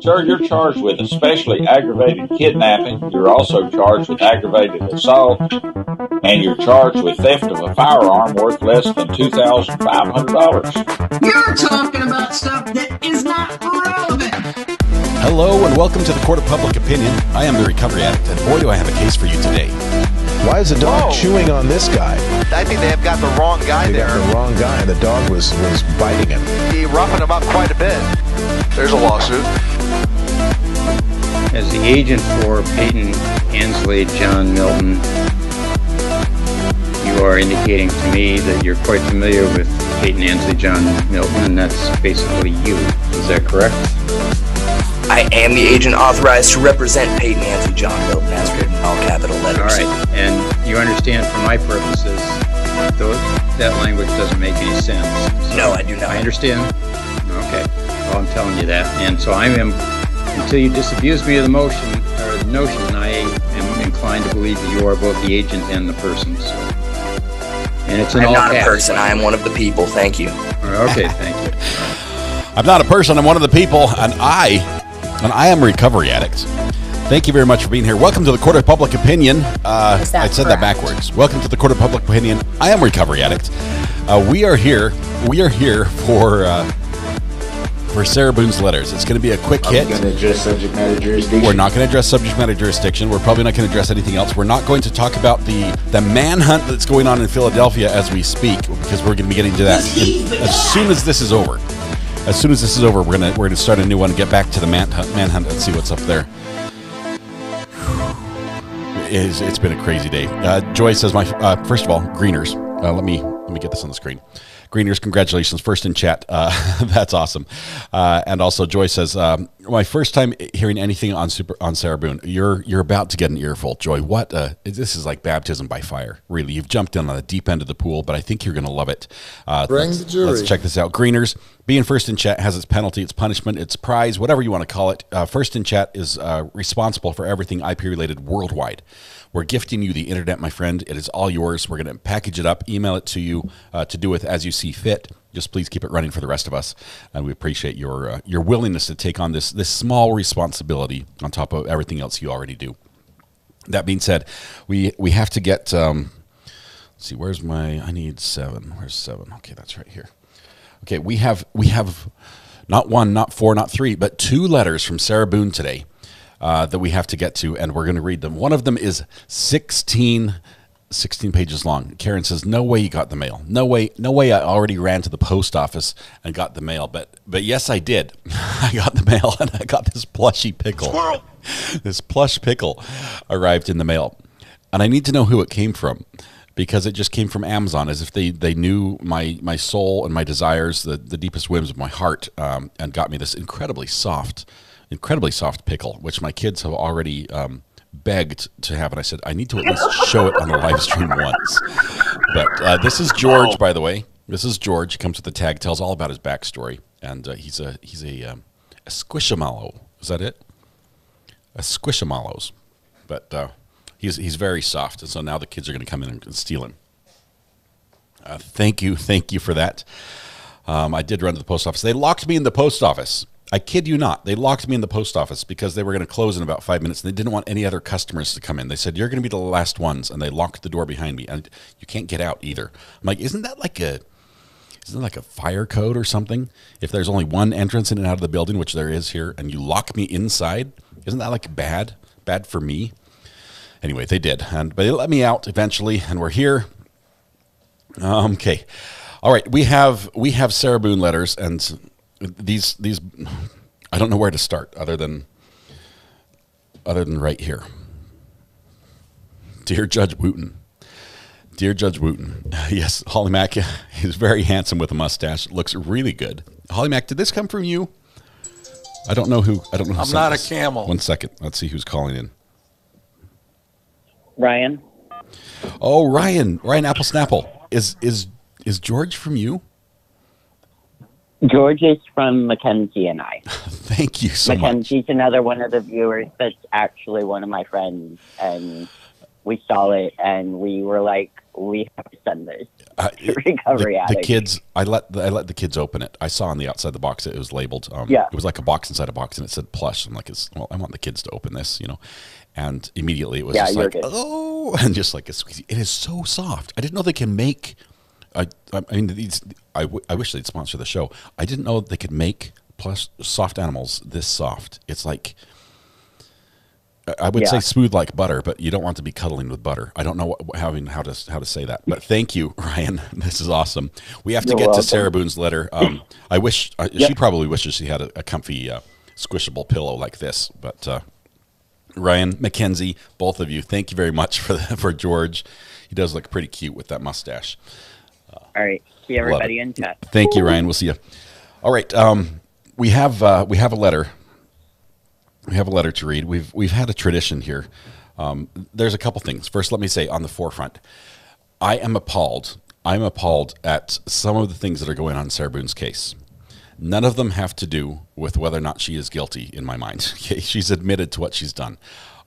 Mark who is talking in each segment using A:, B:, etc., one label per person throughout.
A: Sir, you're charged with especially aggravated kidnapping. You're also charged with aggravated assault. And you're charged with theft of a firearm worth less than $2,500.
B: You're talking about stuff that is not relevant.
C: Hello and welcome to the Court of Public Opinion. I am the recovery addict, and boy, do I have a case for you today.
D: Why is the dog
E: Whoa.
D: chewing on this guy?
E: I think they have got the wrong guy
D: They
E: there.
D: got the wrong guy, and the dog was was biting him.
E: He roughing him up quite a bit. There's a lawsuit.
F: As the agent for Peyton Ansley, John Milton, you are indicating to me that you're quite familiar with Peyton Ansley, John Milton, and that's basically you. Is that correct?
G: I am the agent authorized to represent Peyton Anthony John Milton as written in all capital letters.
F: All right. And you understand, for my purposes, though that language doesn't make any sense. So
G: No, I do not.
F: I understand. Okay. Well, I'm telling you that. And so I am, until you disabuse me of the motion or the notion, I am inclined to believe that you are both the agent and the person. So. And it's an
G: I'm
F: all
G: not a person. I am one of the people. Thank you.
F: Okay, thank you.
C: I'm not a person, I'm one of the people, and I, and I am a recovery addict. Thank you very much for being here. Welcome to the Court of Public Opinion. Uh, I said that backwards. Welcome to the Court of Public Opinion. I am a recovery addict. Uh, we are here. We are here for uh, for Sarah Boone's letters. It's going to be a quick hit.
H: we going to address subject matter jurisdiction?
C: We're not going to address subject matter jurisdiction. We're probably not going to address anything else. We're not going to talk about the the manhunt that's going on in Philadelphia as we speak, because we're going to be getting to that in- as soon as this is over. As soon as this is over, we're gonna we're gonna start a new one and get back to the manhunt, manhunt and see what's up there. It is, it's been a crazy day. Uh, Joy says, "My uh, first of all, Greeners. Uh, let me let me get this on the screen. Greeners, congratulations, first in chat. Uh, that's awesome. Uh, and also, Joy says, um, my first time hearing anything on super on Sarah Boone. You're you're about to get an earful, Joy. What? Uh, this is like baptism by fire. Really, you've jumped in on the deep end of the pool, but I think you're going to love it. Uh,
I: Bring
C: let's-
I: the jury.
C: Let's check this out. Greeners, being first in chat has its penalty, its punishment, its prize, whatever you want to call it. Uh, first in chat is uh, responsible for everything IP related worldwide. We're gifting you the internet, my friend. It is all yours. We're going to package it up, email it to you uh, to do with as you see fit. Just please keep it running for the rest of us, and we appreciate your uh, your willingness to take on this this small responsibility on top of everything else you already do. That being said, we we have to get. Um, let's see, where's my? I need seven. Where's seven? Okay, that's right here. Okay, we have we have not one, not four, not three, but two letters from Sarah Boone today uh, that we have to get to, and we're going to read them. One of them is 16, 16 pages long. Karen says, "No way you got the mail. No way. No way. I already ran to the post office and got the mail. But but yes, I did. I got the mail, and I got this plushy pickle. This plush pickle arrived in the mail, and I need to know who it came from." because it just came from Amazon, as if they, they knew my, my soul and my desires, the, the deepest whims of my heart, um, and got me this incredibly soft, incredibly soft pickle, which my kids have already um, begged to have. And I said, I need to at least show it on the live stream once. But uh, this is George, by the way. This is George. He comes with the tag, tells all about his backstory, and uh, he's a he's a, um, a squishamallow. Is that it? A squishamallows, but. Uh, He's, he's very soft, and so now the kids are going to come in and steal him. Uh, thank you, thank you for that. Um, I did run to the post office. They locked me in the post office. I kid you not. They locked me in the post office because they were going to close in about five minutes, and they didn't want any other customers to come in. They said you're going to be the last ones, and they locked the door behind me, and you can't get out either. I'm like, isn't that like a isn't like a fire code or something? If there's only one entrance in and out of the building, which there is here, and you lock me inside, isn't that like bad? Bad for me? anyway, they did, and but they let me out eventually, and we're here. Um, okay, all right. We have we have Sarah Boone letters, and these these I don't know where to start other than other than right here. Dear Judge Wooten. Dear Judge Wooten, yes, Holly Mack is very handsome with a mustache. Looks really good. Holly Mack, did this come from you? I don't know who. I don't know. Who
I: I'm
C: sent
I: not a camel.
C: One second. Let's see who's calling in.
J: Ryan.
C: Oh, Ryan, Ryan Apple Snapple. Is is is George from you?
J: George is from Mackenzie and I.
C: Thank you so much.
J: Mackenzie's another one of the viewers that's actually one of my friends, and we saw it, and we were like, we have to send this
C: Uh,
J: to recovery
C: the, the kids, I let I let the kids open it. I saw on the outside the box it was labeled. Um,
J: Yeah.
C: it was like a box inside a box, and it said plush. I'm like, it's, well, I want the kids to open this, you know. And immediately it was
J: Yeah,
C: just like,
J: good.
C: oh, and just like a squeezy. It is so soft. I didn't know they can make. I, I mean, these. I, w- I wish they'd sponsor the show. I didn't know they could make plus soft animals this soft. It's like. I- would say smooth like butter, but you don't want to be cuddling with butter. I don't know what, how, how to how to say that, but thank you, Ryan. This is awesome. We have to
J: You're
C: get to. Sarah Boone's letter. Um, I wish uh, she probably wishes she had a, a comfy, uh, squishable pillow like this. But uh, Ryan McKenzie, both of you, thank you very much for the, for George. He does look pretty cute with that mustache.
J: All right. See everybody in chat.
C: Thank you, Ryan. We'll see you. All right. Um, we have uh, we have a letter. We have a letter to read. We've we've had a tradition here. Um, there's a couple things. First, let me say on the forefront, I am appalled. I'm appalled at some of the things that are going on in Sarah Boone's case. None of them have to do with whether or not she is guilty. In my mind, okay, she's admitted to what she's done.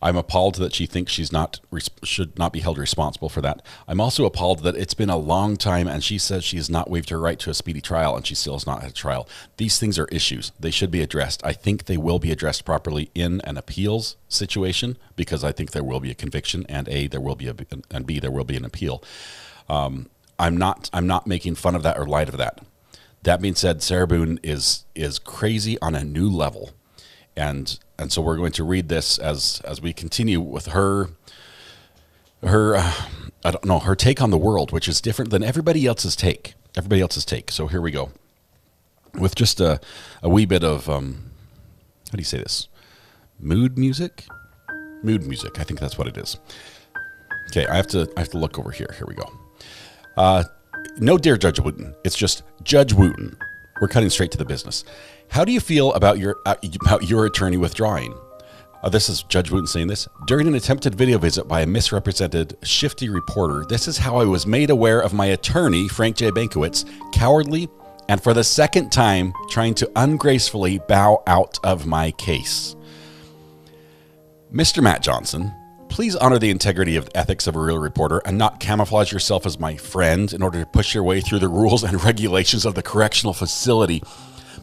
C: I'm appalled that she thinks she's not should not be held responsible for that. I'm also appalled that it's been a long time and she says she has not waived her right to a speedy trial and she still is not at a trial. These things are issues. They should be addressed. I think they will be addressed properly in an appeals situation because I think there will be a conviction and a there will be a and b there will be an appeal. Um, I'm not I'm not making fun of that or light of that. That being said, Sarah Boone is is crazy on a new level, and and so we're going to read this as as we continue with her her uh, I don't know her take on the world, which is different than everybody else's take. Everybody else's take. So here we go, with just a a wee bit of um, how do you say this? Mood music, mood music. I think that's what it is. Okay, I have to I have to look over here. Here we go. Uh, no, dear Judge Wooten. It's just Judge Wooten. We're cutting straight to the business. How do you feel about your uh, about your attorney withdrawing? Uh, this is Judge Wooten saying this during an attempted video visit by a misrepresented, shifty reporter. This is how I was made aware of my attorney, Frank J. Bankowitz, cowardly and for the second time trying to ungracefully bow out of my case. Mr. Matt Johnson, please honor the integrity of the ethics of a real reporter and not camouflage yourself as my friend in order to push your way through the rules and regulations of the correctional facility.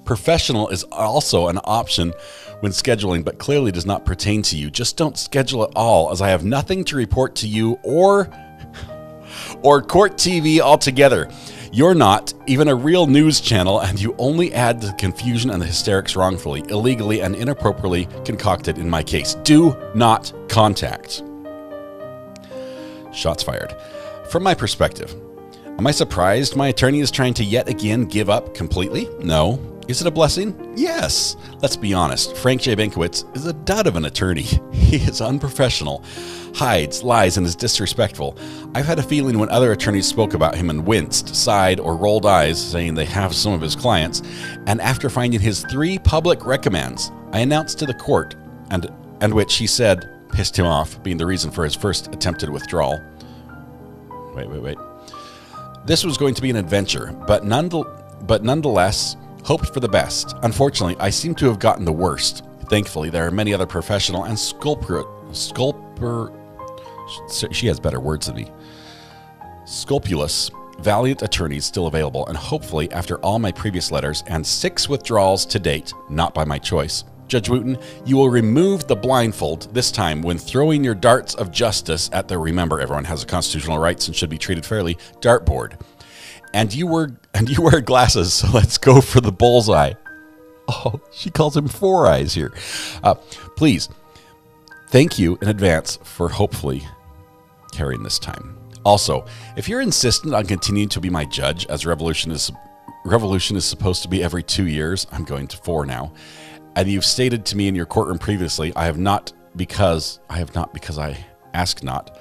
C: Professional is also an option when scheduling, but clearly does not pertain to you. Just don't schedule at all, as I have nothing to report to you or or court TV altogether. You're not even a real news channel, and you only add the confusion and the hysterics wrongfully, illegally, and inappropriately concocted in my case. Do not contact. Shots fired. From my perspective, am I surprised my attorney is trying to yet again give up completely? No. Is it a blessing? Yes. Let's be honest. Frank J. Bankowitz is a dud of an attorney. He is unprofessional, hides, lies, and is disrespectful. I've had a feeling when other attorneys spoke about him and winced, sighed, or rolled eyes, saying they have some of his clients, and after finding his three public recommends, I announced to the court, and and which he said pissed him off, being the reason for his first attempted withdrawal. Wait, wait, wait. This was going to be an adventure, but none, but nonetheless, hoped for the best. Unfortunately, I seem to have gotten the worst. Thankfully, there are many other professional and sculptor, sculptor. She has better words than me. Scrupulous, valiant attorneys still available, and hopefully, after all my previous letters and six withdrawals to date, not by my choice. Judge Wooten, you will remove the blindfold this time when throwing your darts of justice at the remember everyone has a constitutional rights and should be treated fairly dartboard. And you wear and you wear glasses, so let's go for the bullseye. Oh, she calls him four eyes here. Uh, please, thank you in advance for hopefully carrying this time. Also, if you're insistent on continuing to be my judge, as revolution is revolution is supposed to be every two years, I'm going to four now, and you've stated to me in your courtroom previously, I have not because I have not because I ask not.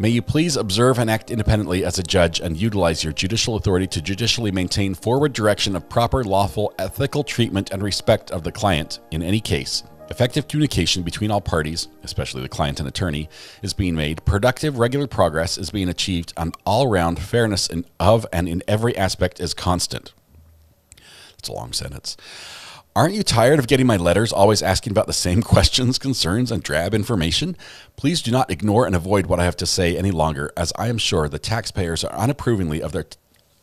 C: May you please observe and act independently as a judge and utilize your judicial authority to judicially maintain forward direction of proper, lawful, ethical treatment and respect of the client in any case. Effective communication between all parties, especially the client and attorney, is being made. Productive, regular progress is being achieved, and all round fairness in, of and in every aspect is constant. That's a long sentence. Aren't you tired of getting my letters always asking about the same questions, concerns, and drab information? Please do not ignore and avoid what I have to say any longer, as I am sure the taxpayers are unapprovingly of their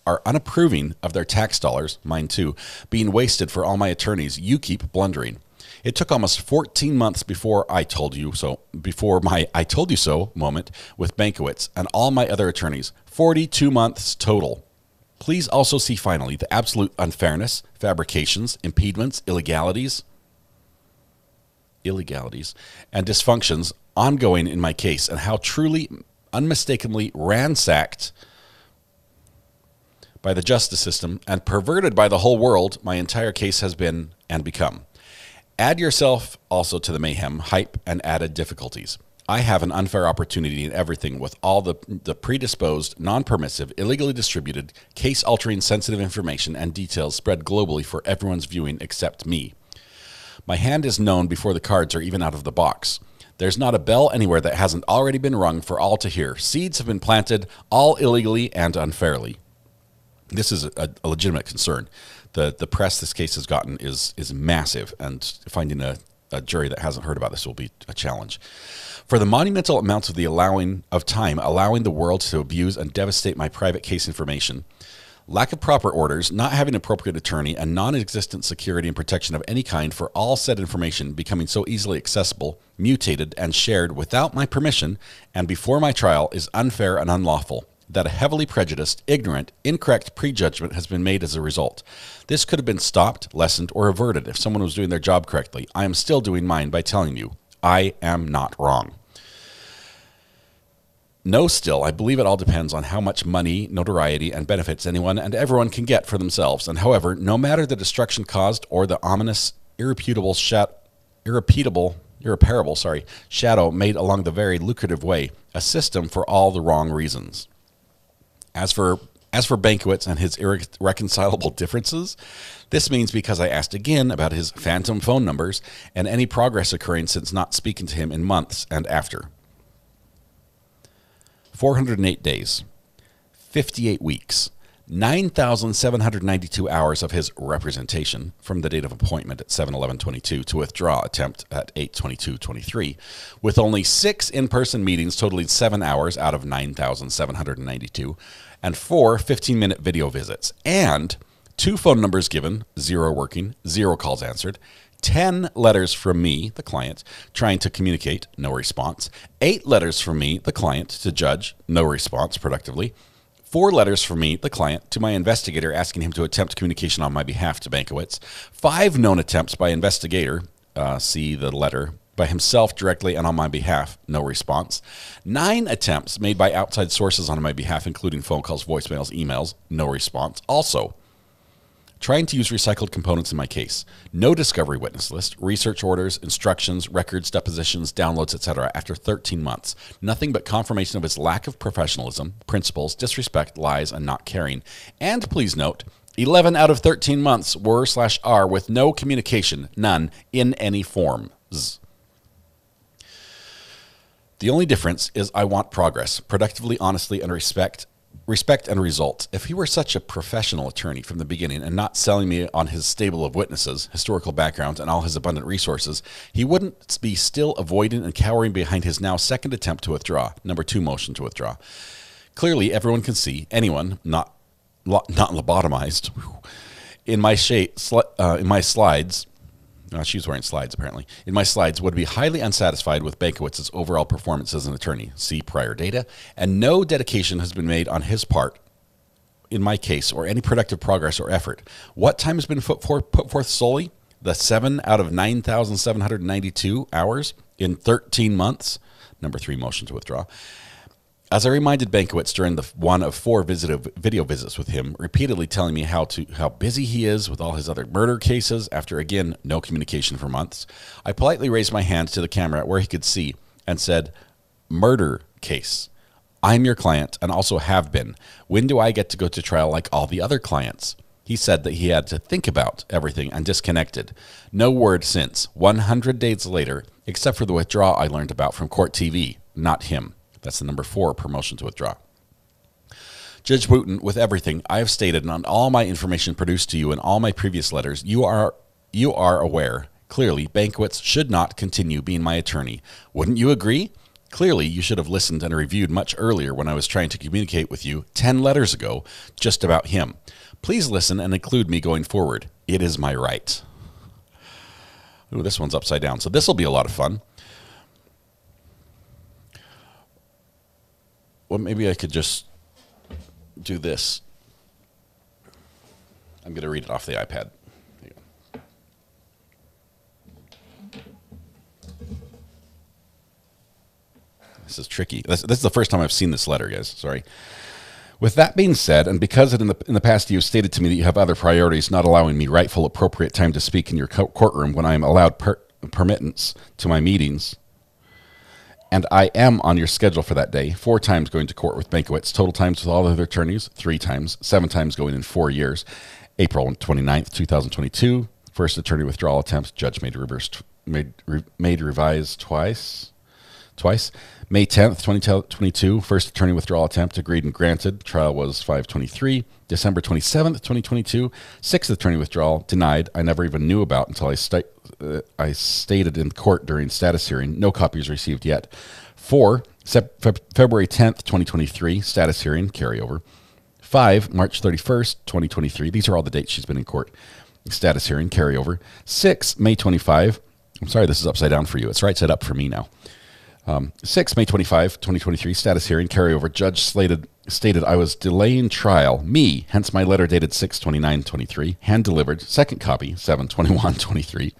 C: are unapproving of their tax dollars, mine too, being wasted for all my attorneys. You keep blundering. It took almost 14 months before I told you so, before my I told you so moment with Bankowitz and all my other attorneys. 42 months total. Please also see finally the absolute unfairness, fabrications, impediments, illegalities, illegalities, and dysfunctions ongoing in my case and how truly unmistakably ransacked by the justice system and perverted by the whole world my entire case has been and become. Add yourself also to the mayhem, hype, and added difficulties. I have an unfair opportunity in everything with all the, the predisposed, non permissive, illegally distributed, case altering sensitive information and details spread globally for everyone's viewing except me. My hand is known before the cards are even out of the box. There's not a bell anywhere that hasn't already been rung for all to hear. Seeds have been planted, all illegally and unfairly this is a, a, legitimate concern. The the press this case has gotten is is massive, and finding a, a jury that hasn't heard about this will be a challenge. For the monumental amounts of the allowing of time allowing the world to abuse and devastate my private case information, lack of proper orders, not having appropriate attorney, and non-existent security and protection of any kind for all said information becoming so easily accessible, mutated, and shared without my permission and before my trial is unfair and unlawful that a heavily prejudiced, ignorant, incorrect prejudgment has been made as a result. This could have been stopped, lessened, or averted if someone was doing their job correctly. I am still doing mine by telling you I am not wrong. No, still, I believe it all depends on how much money, notoriety, and benefits anyone and everyone can get for themselves. And however, no matter the destruction caused or the ominous, irreputable, irrepeatable, irreparable, sorry, shadow made along the very lucrative way, a system for all the wrong reasons. As for as for Bankowitz and his irreconcilable differences, this means because I asked again about his phantom phone numbers and any progress occurring since not speaking to him in months and after. 408 days, 58 weeks, 9,792 hours of his representation from the date of appointment at 7-11-22 to withdraw attempt at 8-22-23, with only six in-person meetings totaling seven hours out of 9,792, and four 15-minute video visits, and two phone numbers given, zero working, zero calls answered, 10 letters from me, the client, trying to communicate, no response, eight letters from me, the client, to judge, no response productively, four letters from me, the client, to my investigator asking him to attempt communication on my behalf to Bankowitz, five known attempts by investigator, uh, see the letter, by himself directly and on my behalf, no response. Nine attempts made by outside sources on my behalf, including phone calls, voicemails, emails, no response. Also, Trying to use recycled components in my case. No discovery witness list, research orders, instructions, records, depositions, downloads, etc. after 13 months. Nothing but confirmation of his lack of professionalism, principles, disrespect, lies, and not caring. And please note, 11 out of 13 months were slash are with no communication, none, in any forms. The only difference is I want progress, productively, honestly, and respect respect and results. If he were such a professional attorney from the beginning and not selling me on his stable of witnesses, historical backgrounds, and all his abundant resources, he wouldn't be still avoiding and cowering behind his now second attempt to withdraw, number two motion to withdraw. Clearly, everyone can see, anyone not not lobotomized, in my shape, uh, in my slides, uh, she's wearing slides apparently. In my slides, would be highly unsatisfied with Bankowitz's overall performance as an attorney. See prior data, and no dedication has been made on his part in my case or any productive progress or effort. What time has been put forth, put forth solely? The seven out of 9,792 hours in 13 months. Number three motion to withdraw. As I reminded Bankowitz during the one of four video visits with him, repeatedly telling me how to how busy he is with all his other murder cases, after again no communication for months, I politely raised my hand to the camera where he could see and said, "Murder case. I'm your client and also have been. When do I get to go to trial like all the other clients?" He said that he had to think about everything and disconnected. No word since. 100 days later, except for the withdrawal I learned about from Court TV, not him. That's the number four promotion to withdraw. Judge Wooten, with everything I have stated and on all my information produced to you in all my previous letters, you are you are aware. Clearly, Bankowitz should not continue being my attorney. Wouldn't you agree? Clearly, you should have listened and reviewed much earlier when I was trying to communicate with you 10 letters ago just about him. Please listen and include me going forward. It is my right. Ooh, this one's upside down. So this will be a lot of fun. Well, maybe I could just do this. I'm going to read it off the iPad. This is tricky. This, this is the first time I've seen this letter, guys. Sorry. With that being said, and because in the in the past you've stated to me that you have other priorities, not allowing me rightful appropriate time to speak in your co- courtroom when I am allowed per- permittance to my meetings, and I am on your schedule for that day, four times going to court with Bankowitz, total times with all other attorneys, three times, seven times going in four years. April 29th, 2022, first attorney withdrawal attempt, judge made reverse, made, re, made revised twice twice. May 10th, 2022, first attorney withdrawal attempt agreed and granted. Trial was 523. December 27th, 2022, sixth attorney withdrawal denied. I never even knew about until I, sta- uh, I stated in court during status hearing. No copies received yet. Four, February 10th, 2023, status hearing, carryover. Five, March 31st, 2023. These are all the dates she's been in court. Status hearing, carryover. Six, May 25. I'm sorry, this is upside down for you. It's right side up for me now. Um, 6 May 25, 2023, status hearing, carryover. Judge slated, stated I was delaying trial, me, hence my letter dated 6 29 23, hand delivered, second copy, 7 21 23.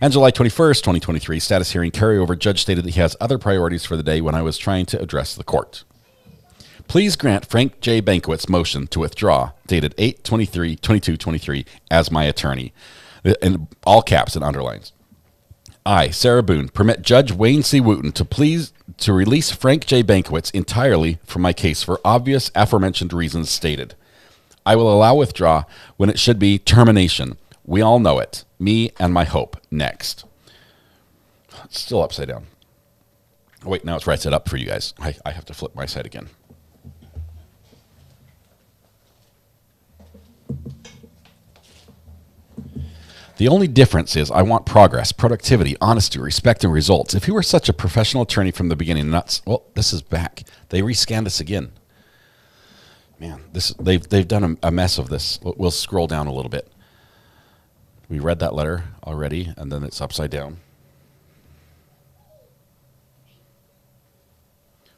C: And July 21st, 2023, status hearing, carryover. Judge stated that he has other priorities for the day when I was trying to address the court. Please grant Frank J. Bankowitz motion to withdraw, dated 8 23 22 23, as my attorney. In all caps and underlines. I, Sarah Boone, permit Judge Wayne C. Wooten to please to release Frank J. Bankowitz entirely from my case for obvious aforementioned reasons stated. I will allow withdraw when it should be termination. We all know it. Me and my hope. Next. It's still upside down. Oh, wait, now it's right side up for you guys. I, I have to flip my side again. The only difference is I want progress, productivity, honesty, respect, and results. If you were such a professional attorney from the beginning, nuts. Well, this is back. They rescanned us again. Man, this they've they've done a, mess of this. We'll scroll down a little bit. We read that letter already, and then it's upside down.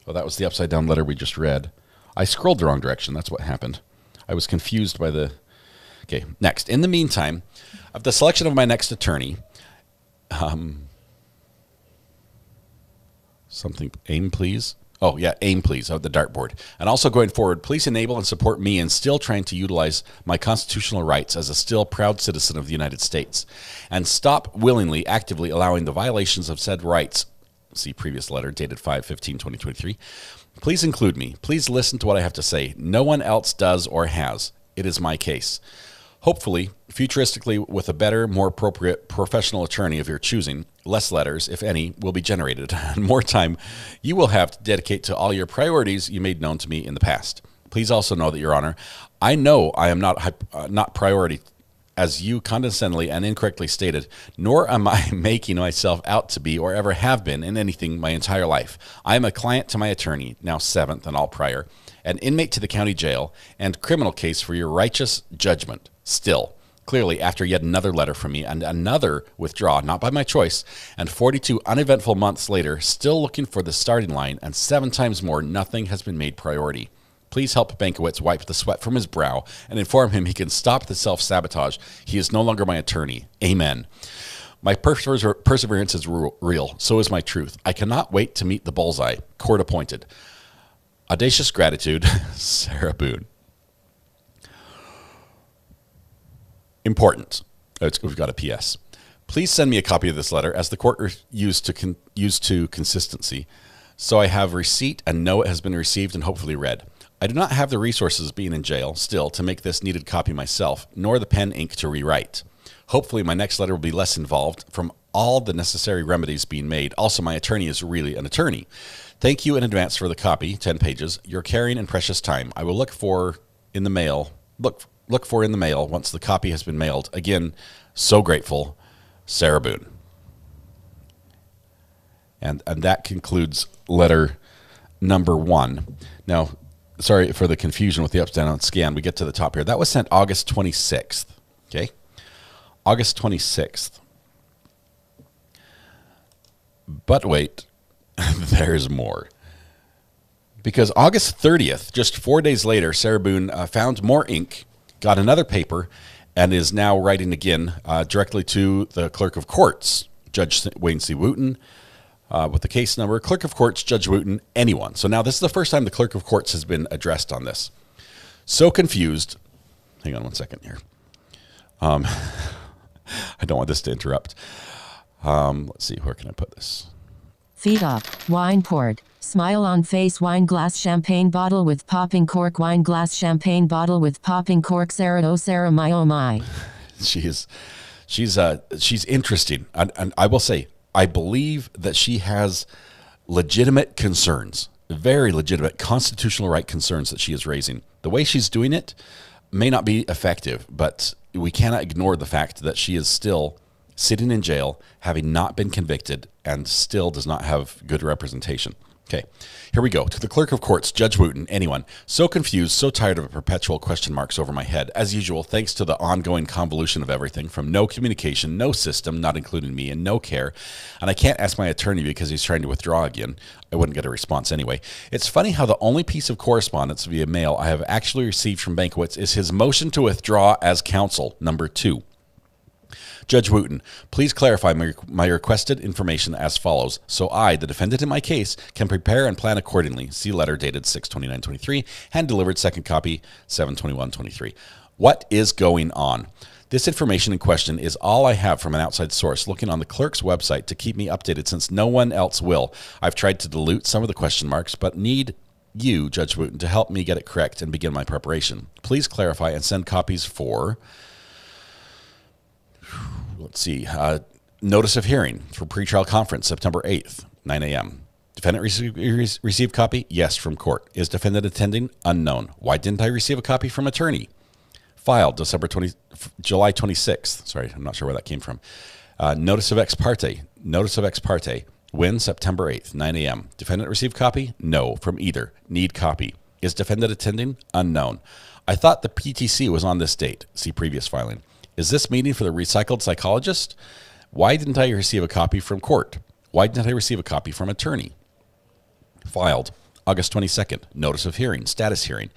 C: Oh, that was the upside down letter we just read. I scrolled the wrong direction. That's what happened. I was confused by the. Okay, next. In the meantime, of the selection of my next attorney, um, something aim please. Oh yeah, aim please of the dartboard. And also going forward, please enable and support me in still trying to utilize my constitutional rights as a still proud citizen of the United States, and stop willingly, actively allowing the violations of said rights. See previous letter dated 5-15-2023. Please include me. Please listen to what I have to say. No one else does or has. It is my case. Hopefully, futuristically, with a better, more appropriate professional attorney of your choosing, less letters, if any, will be generated, and more time you will have to dedicate to all your priorities you made known to me in the past. Please also know that, Your Honor, I know I am not uh, not priority, as you condescendingly and incorrectly stated, nor am I making myself out to be or ever have been in anything my entire life. I am a client to my attorney, now seventh and all prior, an inmate to the county jail, and criminal case for your righteous judgment. Still, clearly, after yet another letter from me and another withdraw, not by my choice, and 42 uneventful months later, still looking for the starting line, and seven times more, nothing has been made priority. Please help Bankowitz wipe the sweat from his brow and inform him he can stop the self sabotage. He is no longer my attorney. Amen. My persever- perseverance is real. So is my truth. I cannot wait to meet the bullseye. Court appointed. Audacious gratitude, Sarah Boone. Important. We've got a PS. Please send me a copy of this letter as the court used to con- used to consistency, so I have receipt and know it has been received and hopefully read. I do not have the resources being in jail still to make this needed copy myself, nor the pen ink to rewrite. Hopefully, my next letter will be less involved from all the necessary remedies being made. Also, my attorney is really an attorney. Thank you in advance for the copy, 10 pages, your caring and precious time. I will look for in the mail, look look for in the mail once the copy has been mailed. Again, so grateful, Sarah Boone. And and that concludes letter number one. Now, sorry for the confusion with the upside down scan. We get to the top here. That was sent August 26th. Okay. August 26th. But wait, there's more. Because August 30th, just four days later, Sarah Boone uh, found more ink, got another paper, and is now writing again uh, directly to the clerk of courts, Judge Wayne C. Wooten, uh, with the case number, clerk of courts, Judge Wooten, anyone. So now this is the first time the clerk of courts has been addressed on this. So confused. Hang on one second here. Um, I don't want this to interrupt. Um, let's see, where can I put this?
K: Feet up, wine poured, smile on face, wine glass, champagne bottle with popping cork, wine glass, champagne bottle with popping cork. Sarah, oh Sarah, my oh my.
C: she is, she's uh, she's interesting, and, and I will say, I believe that she has legitimate concerns, very legitimate constitutional right concerns that she is raising. The way she's doing it may not be effective, but we cannot ignore the fact that she is still sitting in jail, having not been convicted, and still does not have good representation. Okay, here we go. To the clerk of courts, Judge Wooten, anyone, so confused, so tired of perpetual question marks over my head. As usual, thanks to the ongoing convolution of everything from no communication, no system, not including me, and no care. And I can't ask my attorney because he's trying to withdraw again. I wouldn't get a response anyway. It's funny how the only piece of correspondence via mail I have actually received from Bankowitz is his motion to withdraw as counsel, number two. Judge Wooten, please clarify my, my requested information as follows, so I, the defendant in my case, can prepare and plan accordingly. See letter dated 62923, hand delivered, second copy, 72123. What is going on? This information in question is all I have from an outside source looking on the clerk's website to keep me updated since no one else will. I've tried to dilute some of the question marks, but need you, Judge Wooten, to help me get it correct and begin my preparation. Please clarify and send copies for let's see, uh, notice of hearing for pretrial conference September 8th, 9 a.m. Defendant received receive copy? Yes, from court. Is defendant attending? Unknown. Why didn't I receive a copy from attorney? Filed December 20, July 26th. Sorry, I'm not sure where that came from. Uh, notice of ex parte. Notice of ex parte. When September 8th, 9 a.m. Defendant received copy? No, from either. Need copy. Is defendant attending? Unknown. I thought the PTC was on this date. See previous filing. Is this meeting for the recycled psychologist? Why didn't I receive a copy from court? Why didn't I receive a copy from attorney? Filed August 22nd, notice of hearing, status hearing.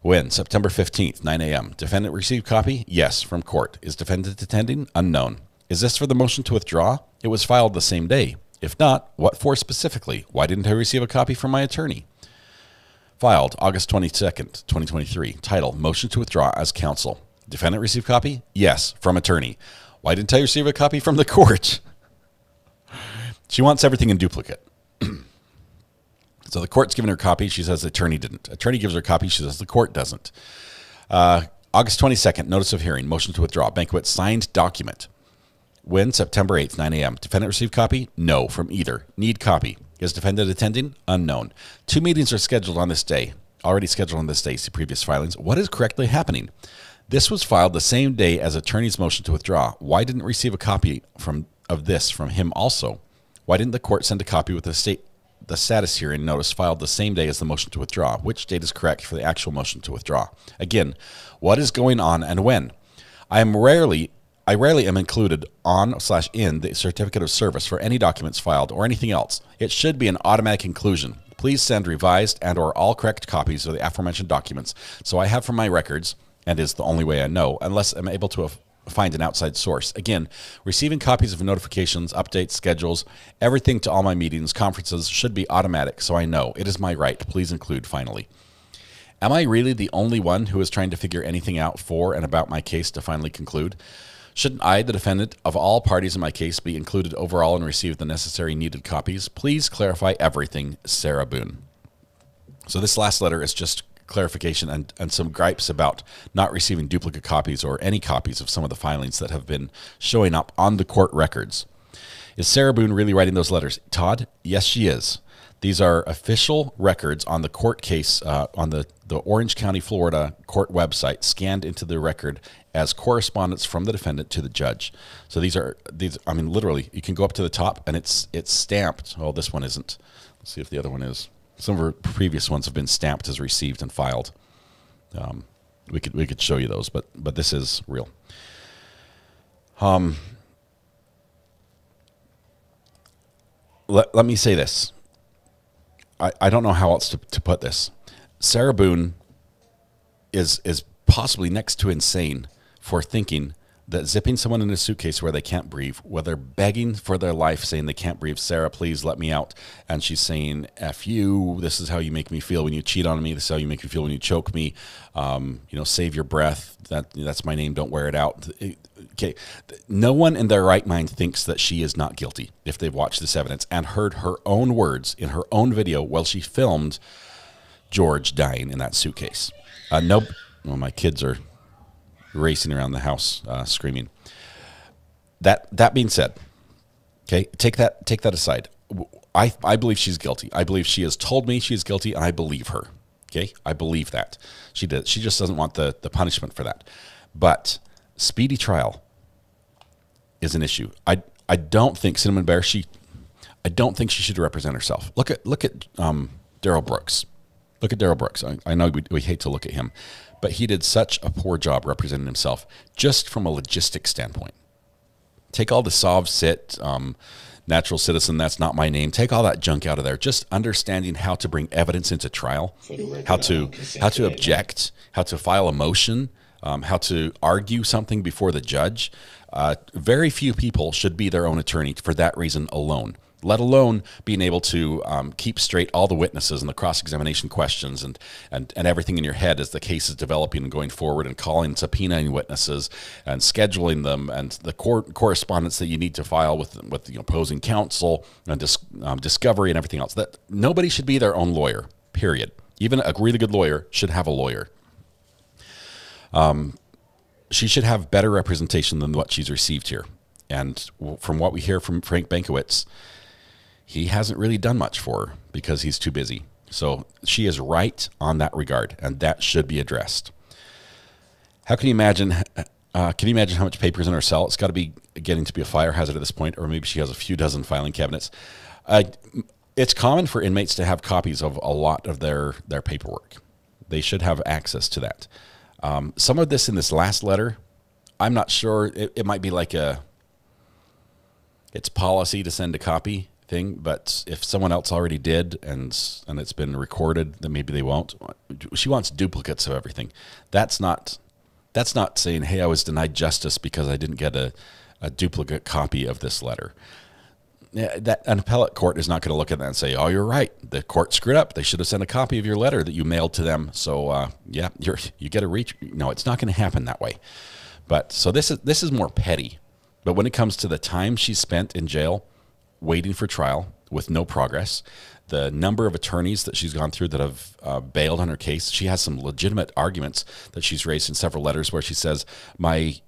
C: When? September 15th, 9 a.m. Defendant received copy? Yes, from court. Is defendant attending? Unknown. Is this for the motion to withdraw? It was filed the same day. If not, what for specifically? Why didn't I receive a copy from my attorney? Filed August 22nd, 2023. Title Motion to withdraw as counsel. Defendant received copy? Yes, from attorney. Why didn't I receive a copy from the court? she wants everything in duplicate. so the court's given her copy. She says the attorney didn't. Attorney gives her copy. She says the court doesn't. Uh, August 22nd, notice of hearing, motion to withdraw. Bankowitz, signed document. When? September 8th, 9 a.m. Defendant received copy? No, from either. Need copy. Is defendant attending? Unknown. Two meetings are scheduled on this day. Already scheduled on this day. See previous filings. What is correctly happening? This was filed the same day as attorney's motion to withdraw. Why didn't receive a copy from of this from him also? Why didn't the court send a copy with the state the status hearing notice filed the same day as the motion to withdraw? Which date is correct for the actual motion to withdraw? Again, what is going on and when? I am rarely I rarely am included on slash in the certificate of service for any documents filed or anything else. It should be an automatic inclusion. Please send revised and or all correct copies of the aforementioned documents so I have from my records and is the only way I know, unless I'm able to find an outside source. Again, receiving copies of notifications, updates, schedules, everything to all my meetings, conferences should be automatic, so I know. It is my right. Please include finally. Am I really the only one who is trying to figure anything out for and about my case to finally conclude? Shouldn't I, the defendant of all parties in my case, be included overall and receive the necessary needed copies? Please clarify everything, Sarah Boone. So this last letter is just clarification and, and some gripes about not receiving duplicate copies or any copies of some of the filings that have been showing up on the court records. Is Sarah Boone really writing those letters? Todd, yes, she is. These are official records on the court case uh, on the, the Orange County, Florida court website, scanned into the record as correspondence from the defendant to the judge. So these are these. I mean, literally, you can go up to the top and it's it's stamped. Oh, this one isn't. Let's see if the other one is. Some of our previous ones have been stamped as received and filed. Um, we could we could show you those, but but this is real. Um, let, let me say this. I, I don't know how else to, to put this. Sarah Boone is is possibly next to insane for thinking that zipping someone in a suitcase where they can't breathe, where they're begging for their life, saying they can't breathe, Sarah, please let me out. And she's saying, F you, this is how you make me feel when you cheat on me, this is how you make me feel when you choke me. Um, you know, save your breath. That that's my name, don't wear it out. Okay. No one in their right mind thinks that she is not guilty if they've watched this evidence and heard her own words in her own video while she filmed George dying in that suitcase. Uh, nope. Well, my kids are racing around the house uh, screaming. That that being said, okay, take that take that aside. I I believe she's guilty. I believe she has told me she is guilty, and I believe her. Okay, I believe that she did. She just doesn't want the the punishment for that. But speedy trial is an issue. I I don't think Cinnamon Bear she. I don't think she should represent herself. Look at look at um, Darrell Brooks. Look at Darrell Brooks. I, I know we, we hate to look at him, but he did such a poor job representing himself just from a logistic standpoint. Take all the sov sit, um, natural citizen, that's not my name. Take all that junk out of there. Just understanding how to bring evidence into trial, how to how to object, how to file a motion, um, how to argue something before the judge. Uh, very few people should be their own attorney for that reason alone let alone being able to um, keep straight all the witnesses and the cross-examination questions and, and, and everything in your head as the case is developing and going forward and calling subpoenaing witnesses and scheduling them and the cor- correspondence that you need to file with with the opposing counsel and dis- um, discovery and everything else. That nobody should be their own lawyer period. Even a really good lawyer should have a lawyer. Um, she should have better representation than what she's received here. And from what we hear from Frank Bankowitz, he hasn't really done much for her because he's too busy. So she is right on that regard, and that should be addressed. How can you imagine? Uh, can you imagine how much paper is in her cell? It's got to be getting to be a fire hazard at this point, or maybe she has a few dozen filing cabinets. Uh, it's common for inmates to have copies of a lot of their their paperwork. They should have access to that. Um, some of this in this last letter, I'm not sure. It, it might be like a it's policy to send a copy thing, but if someone else already did and and it's been recorded, then maybe they won't. She wants duplicates of everything. That's not that's not saying, "Hey, I was denied justice because I didn't get a, a duplicate copy of this letter." That an appellate court is not going to look at that and say, "Oh, you're right. The court screwed up. They should have sent a copy of your letter that you mailed to them." So, uh, yeah, you're you get a reach. No, it's not going to happen that way. But so this is this is more petty. But when it comes to the time she spent in jail, waiting for trial with no progress. The number of attorneys that she's gone through that have uh, bailed on her case, she has some legitimate arguments that she's raised in several letters where she says, "My,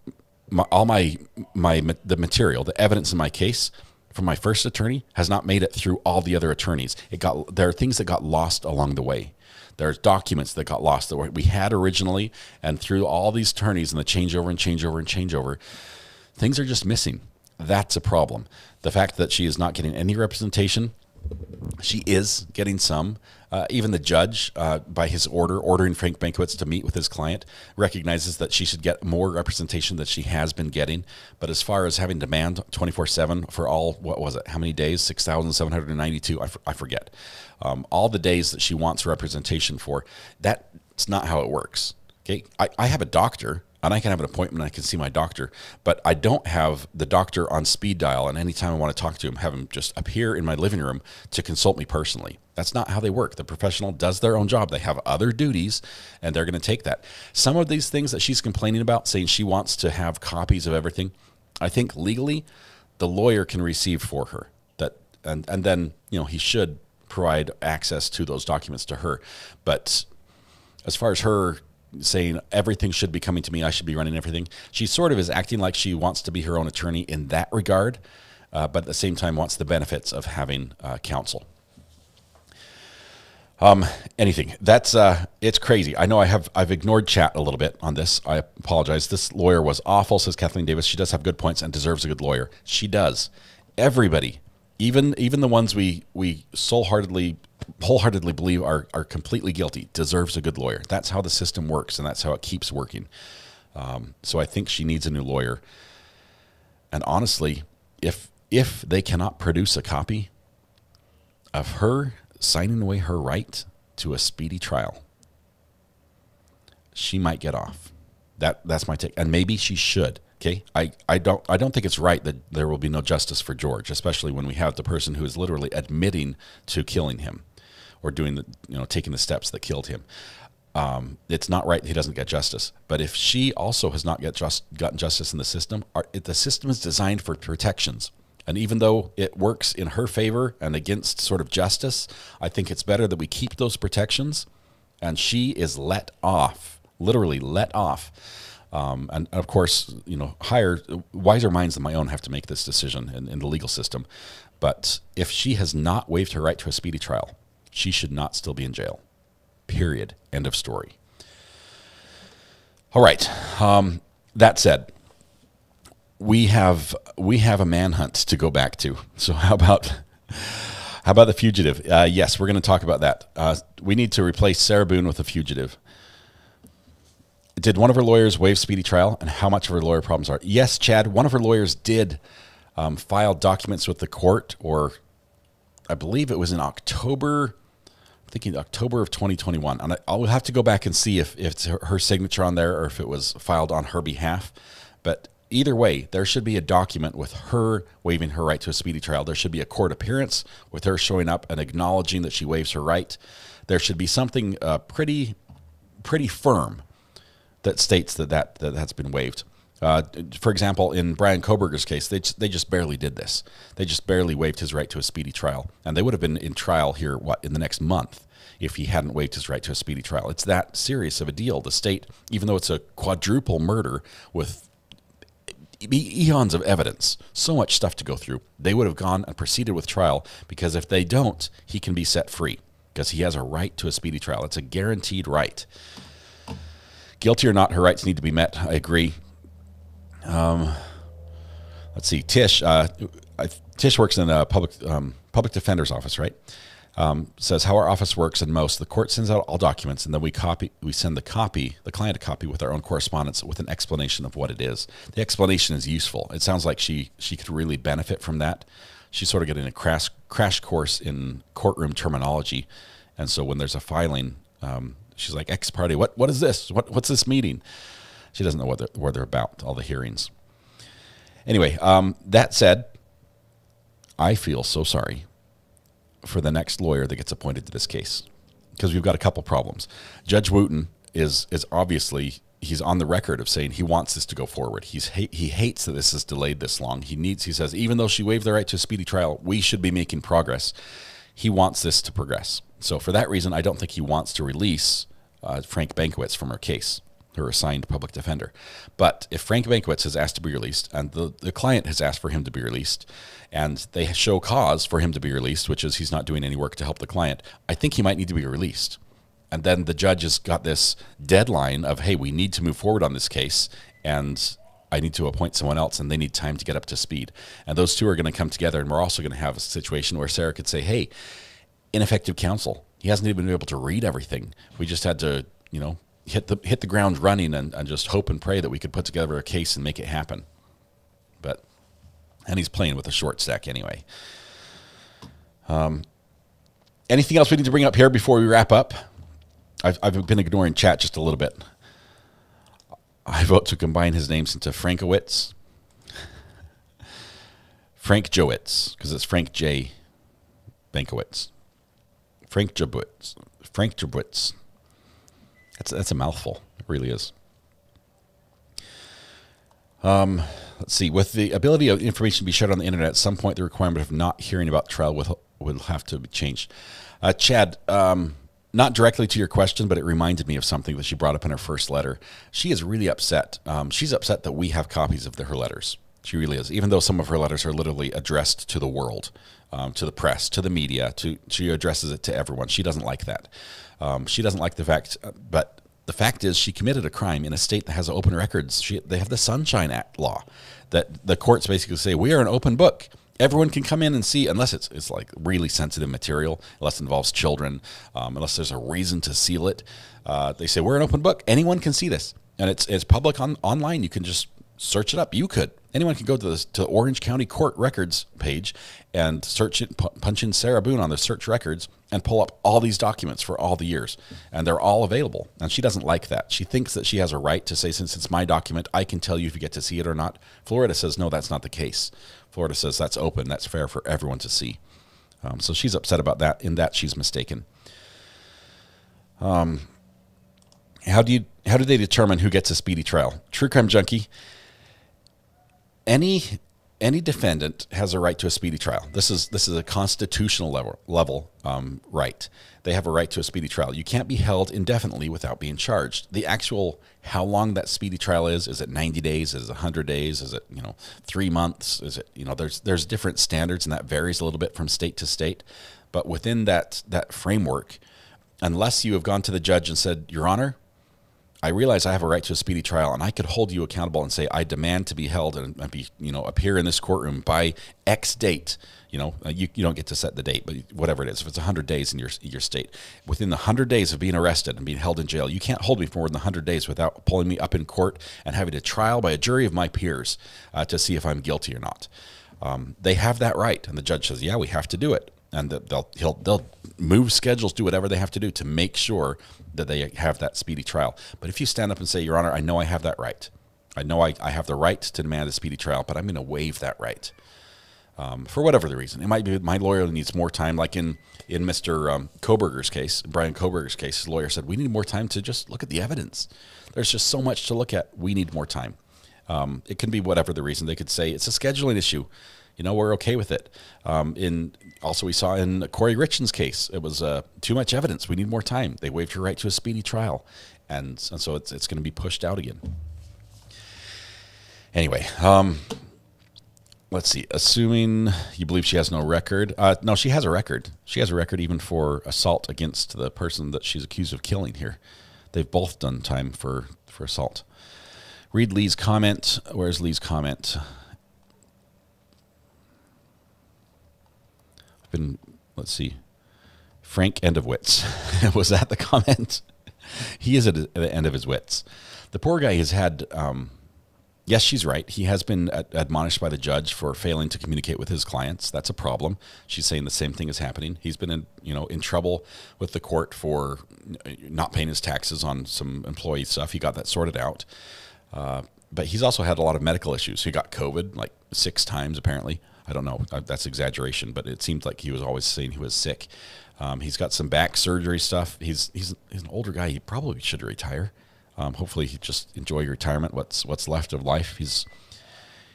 C: my all my my the material, the evidence in my case." From my first attorney has not made it through all the other attorneys. It got there are things that got lost along the way. There's documents that got lost that we had originally, and through all these attorneys and the changeover and changeover and changeover, things are just missing. That's a problem. The fact that she is not getting any representation, she is getting some. Uh, even the judge, uh, by his order, ordering Frank Bankowitz to meet with his client, recognizes that she should get more representation that she has been getting. But as far as having demand 24 7 for all, what was it, how many days? 6,792? I, f- I forget. Um, all the days that she wants representation for, that's not how it works. Okay. I, I have a doctor and I can have an appointment. I can see my doctor, but I don't have the doctor on speed dial. And anytime I want to talk to him, have him just appear in my living room to consult me personally. That's not how they work. The professional does their own job. They have other duties, and they're going to take that. Some of these things that she's complaining about, saying she wants to have copies of everything, I think legally, the lawyer can receive for her. That and and then you know he should provide access to those documents to her. But as far as her saying everything should be coming to me, I should be running everything. She sort of is acting like she wants to be her own attorney in that regard, uh, but at the same time wants the benefits of having uh, counsel. Um, anything that's uh, it's crazy. I know I have I've ignored chat a little bit on this. I apologize. This lawyer was awful, says Kathleen Davis. She does have good points and deserves a good lawyer. She does. Everybody, even even the ones we we soul heartedly wholeheartedly believe are are completely guilty, deserves a good lawyer. That's how the system works, and that's how it keeps working. Um, so I think she needs a new lawyer. And honestly, if if they cannot produce a copy of her signing away her right to a speedy trial, she might get off. That that's my take, and maybe she should. Okay, I, I don't I don't think it's right that there will be no justice for George, especially when we have the person who is literally admitting to killing him, or doing the you know taking the steps that killed him. Um, it's not right that he doesn't get justice. But if she also has not get just gotten justice in the system, our, it, the system is designed for protections. And even though it works in her favor and against sort of justice, I think it's better that we keep those protections. And she is let off, literally let off. Um, and, of course, you know, higher, wiser minds than my own have to make this decision in, in the legal system. But if she has not waived her right to a speedy trial, she should not still be in jail. Period. End of story. All right. Um, that said, we have we have a manhunt to go back to. So how about how about the fugitive? Uh, yes, we're going to talk about that. Uh, we need to replace Sarah Boone with a fugitive. Did one of her lawyers waive speedy trial, and how much of her lawyer problems are? Yes, Chad. One of her lawyers did um, file documents with the court, or I believe it was in October. I'm thinking October of 2021, and I'll have to go back and see if, if it's her, her signature on there or if it was filed on her behalf. But either way, there should be a document with her waiving her right to a speedy trial. There should be a court appearance with her showing up and acknowledging that she waives her right. There should be something uh, pretty, pretty firm that states that, that, that that's been waived. Uh, for example, in Brian Kohberger's case, they just, they just barely did this. They just barely waived his right to a speedy trial, and they would have been in trial here what in the next month if he hadn't waived his right to a speedy trial. It's that serious of a deal. The state, even though it's a quadruple murder with eons of evidence, so much stuff to go through, they would have gone and proceeded with trial because if they don't, he can be set free because he has a right to a speedy trial. It's a guaranteed right. Guilty or not, her rights need to be met. I agree. Um, let's see. Tish, uh, Tish works in the public um, public defender's office, right? Um, says how our office works and most the court sends out all documents and then we copy we send the copy the client a copy with our own correspondence with an explanation of what it is the explanation is useful it sounds like she she could really benefit from that she's sort of getting a crash crash course in courtroom terminology and so when there's a filing um, she's like ex parte, what what is this what what's this meeting she doesn't know what they're, what they're about all the hearings anyway um, that said i feel so sorry for the next lawyer that gets appointed to this case because we've got a couple problems. Judge Wooten is is obviously he's on the record of saying he wants this to go forward. He's he hates that this is delayed this long. He needs he says even though she waived the right to a speedy trial, we should be making progress. He wants this to progress. So for that reason, I don't think he wants to release uh, Frank Bankowitz from her case, her assigned public defender. But if Frank Bankowitz has asked to be released and the, the client has asked for him to be released, and they show cause for him to be released, which is he's not doing any work to help the client, I think he might need to be released. And then the judge has got this deadline of, hey, we need to move forward on this case, and I need to appoint someone else, and they need time to get up to speed. And those two are going to come together, and we're also going to have a situation where Sarah could say, hey, ineffective counsel. He hasn't even been able to read everything. We just had to, you know, hit the hit the ground running and, and just hope and pray that we could put together a case and make it happen. But and he's playing with a short stack anyway. Um, anything else we need to bring up here before we wrap up? I've, I've been ignoring chat just a little bit. I vote to combine his names into Frankowitz, Frank Jowitz, because it's Frank J. Bankowitz, Frank Jabwitz, Frank Jabwitz. That's that's a mouthful. It really is. Um, let's see. With the ability of information to be shared on the internet, at some point the requirement of not hearing about trial will, will have to be changed. Uh, Chad, um, not directly to your question, but it reminded me of something that she brought up in her first letter. She is really upset. Um, she's upset that we have copies of the, her letters. She really is. Even though some of her letters are literally addressed to the world, um, to the press, to the media, to she addresses it to everyone. She doesn't like that. Um, she doesn't like the fact, uh, but the fact is, she committed a crime in a state that has open records. She, they have the Sunshine Act law that the courts basically say we are an open book. Everyone can come in and see, unless it's, it's like really sensitive material, unless it involves children, um, unless there's a reason to seal it. Uh, they say we're an open book. Anyone can see this, and it's it's public on online. You can just search it up. You could. Anyone can go to the to Orange County Court Records page and search it, punch in Sarah Boone on the search records, and pull up all these documents for all the years, and they're all available. And she doesn't like that. She thinks that she has a right to say, since it's my document, I can tell you if you get to see it or not. Florida says no, that's not the case. Florida says that's open, that's fair for everyone to see. Um, so she's upset about that. In that she's mistaken. Um, how do you how do they determine who gets a speedy trial? True crime junkie. Any any defendant has a right to a speedy trial. This is this is a constitutional level level um, right. They have a right to a speedy trial. You can't be held indefinitely without being charged. The actual how long that speedy trial is is it 90 days? Is it 100 days? Is it you know three months? Is it you know there's there's different standards and that varies a little bit from state to state. But within that that framework, unless you have gone to the judge and said, Your Honor, I realize I have a right to a speedy trial, and I could hold you accountable and say I demand to be held and be, you know, appear in this courtroom by X date. You know, uh, you, you don't get to set the date, but whatever it is, if it's 100 days in your your state, within the 100 days of being arrested and being held in jail, you can't hold me for more than 100 days without pulling me up in court and having a trial by a jury of my peers uh, to see if I'm guilty or not. Um, they have that right, and the judge says, "Yeah, we have to do it." and they'll he'll, they'll move schedules, do whatever they have to do to make sure that they have that speedy trial. But if you stand up and say, Your Honor, I know I have that right, I know I, I have the right to demand a speedy trial, but I'm going to waive that right. Um, for whatever the reason, it might be my lawyer needs more time. Like in in Mr. Um, Kohberger's case, Brian Kohberger's case, his lawyer said we need more time to just look at the evidence. There's just so much to look at. We need more time. Um, it can be whatever the reason. They could say it's a scheduling issue you know, we're okay with it. Um, in also, we saw in Kouri Richins' case, it was uh, too much evidence. We need more time. They waived your right to a speedy trial, and, and so it's it's going to be pushed out again. Anyway, um, let's see. Assuming you believe she has no record, uh, no, she has a record. She has a record even for assault against the person that she's accused of killing. Here, they've both done time for for assault. Read Lee's comment. Where's Lee's comment? Let's see frank end of wits. Was that the comment? He is at the end of his wits. The poor guy has had um, yes she's right. He has been ad- admonished by the judge for failing to communicate with his clients. That's a problem. She's saying the same thing is happening. He's been in you know in trouble with the court for not paying his taxes on some employee stuff. He got that sorted out. Uh, but he's also had a lot of medical issues. He got covid like six times apparently I don't know. That's exaggeration, but it seems like he was always saying he was sick. Um, he's got some back surgery stuff. He's he's he's an older guy. He probably should retire. Um, hopefully, he just enjoy retirement. What's what's left of life. He's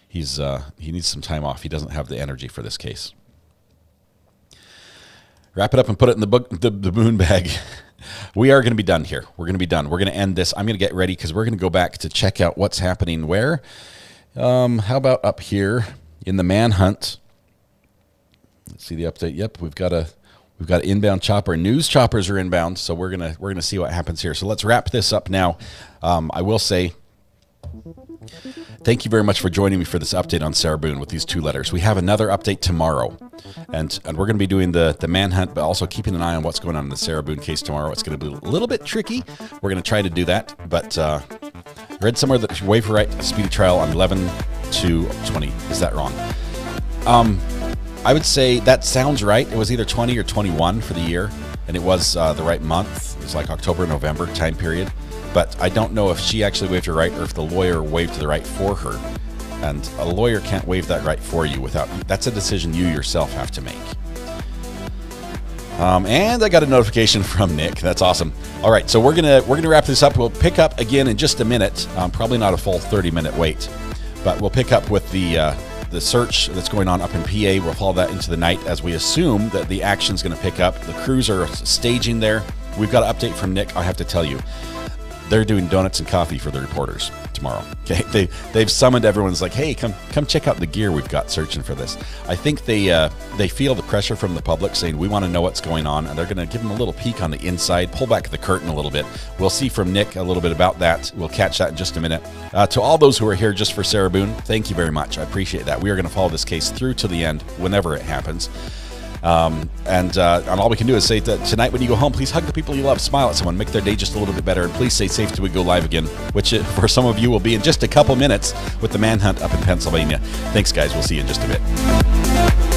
C: he's uh, he needs some time off. He doesn't have the energy for this case. Wrap it up and put it in the book the, the moon bag. we are going to be done here. We're going to be done. We're going to end this. I'm going to get ready because we're going to go back to check out what's happening where. Um, how about up here? In the manhunt. Let's see the update. Yep, we've got a we've got an inbound chopper. News choppers are inbound, so we're gonna we're gonna see what happens here. So let's wrap this up now. Um, I will say. Thank you very much for joining me for this update on Sarah Boone with these two letters. We have another update tomorrow, and and we're going to be doing the the manhunt, but also keeping an eye on what's going on in the Sarah Boone case tomorrow. It's going to be a little bit tricky. We're going to try to do that, but uh, read somewhere that waiver right speedy trial on 11 to 20. Is that wrong? Um, I would say that sounds right. It was either 20 or 21 for the year, and it was uh, the right month. It was like October, November time period. But I don't know if she actually waived her right or if the lawyer waived the right for her. And a lawyer can't waive that right for you without that's a decision you yourself have to make. Um, and I got a notification from Nick. That's awesome. All right, so we're gonna we're gonna wrap this up. We'll pick up again in just a minute. Um, probably not a full 30 minute wait. But we'll pick up with the uh, the search that's going on up in PA. We'll follow that into the night as we assume that the action's going to pick up. The crews are staging there. We've got an update from Nick. I have to tell you, they're doing donuts and coffee for the reporters tomorrow. Okay, they they've summoned everyone's like, hey, come come check out the gear we've got searching for this. I think they uh, they feel the pressure from the public saying we want to know what's going on, and they're going to give them a little peek on the inside, pull back the curtain a little bit. We'll see from Nick a little bit about that. We'll catch that in just a minute. Uh, to all those who are here just for Sarah Boone, thank you very much. I appreciate that. We are going to follow this case through to the end, whenever it happens. Um, and, uh, and all we can do is say that tonight when you go home, please hug the people you love, smile at someone, make their day just a little bit better, and please stay safe till we go live again, which for some of you will be in just a couple minutes with the manhunt up in Pennsylvania. Thanks, guys. We'll see you in just a bit.